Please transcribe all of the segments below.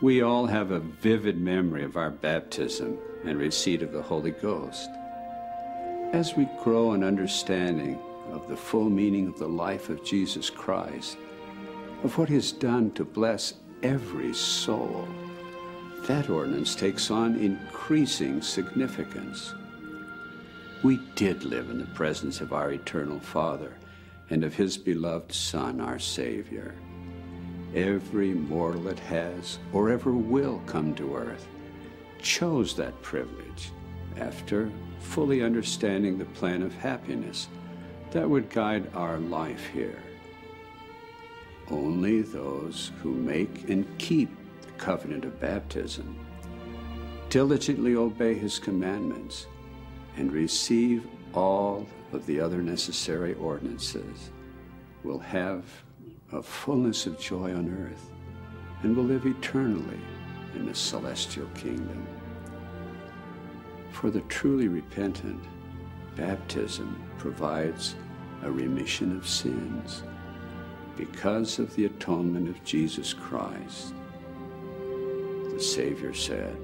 We all have a vivid memory of our baptism and receipt of the Holy Ghost. As we grow in understanding of the full meaning of the life of Jesus Christ, of what He has done to bless every soul, that ordinance takes on increasing significance. We did live in the presence of our eternal Father and of His beloved Son, our Savior. Every mortal that has or ever will come to earth chose that privilege after fully understanding the plan of happiness that would guide our life here. Only those who make and keep the covenant of baptism, diligently obey his commandments, and receive all of the other necessary ordinances will have a fullness of joy on earth and will live eternally in the celestial kingdom. For the truly repentant, baptism provides a remission of sins because of the atonement of Jesus Christ. The Savior said,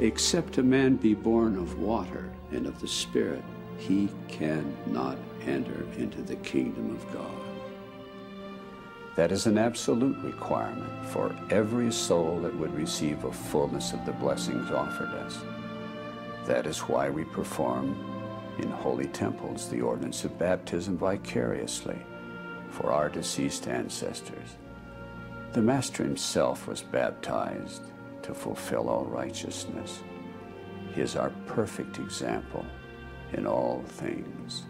Except a man be born of water and of the Spirit, he cannot enter into the kingdom of God. That is an absolute requirement for every soul that would receive a fullness of the blessings offered us. That is why we perform in holy temples the ordinance of baptism vicariously for our deceased ancestors. The Master himself was baptized to fulfill all righteousness. He is our perfect example in all things.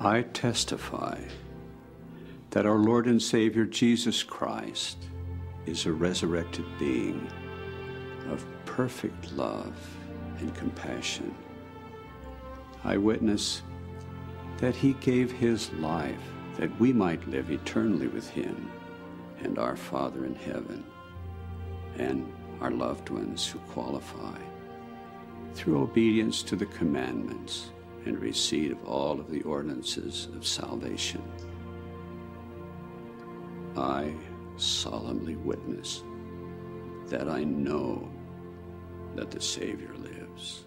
I testify that our Lord and Savior Jesus Christ is a resurrected being of perfect love and compassion. I witness that he gave his life that we might live eternally with him and our Father in heaven and our loved ones who qualify through obedience to the commandments and receipt of all of the ordinances of salvation. I solemnly witness that I know that the Savior lives.